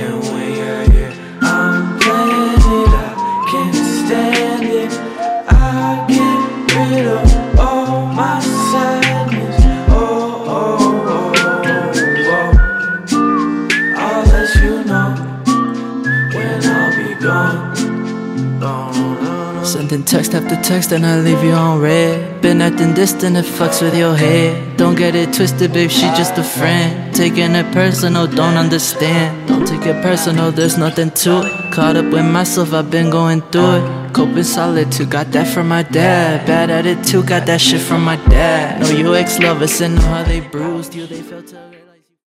And we. Sending text after text and I leave you on read. Been acting distant, it fucks with your head. Don't get it twisted, babe, she just a friend. Taking it personal, don't understand. Don't take it personal, there's nothing to it. Caught up with myself, I've been going through it. Coping solitude, got that from my dad. Bad at it too, got that shit from my dad. Know you ex lovers and know how they bruised you, they felt.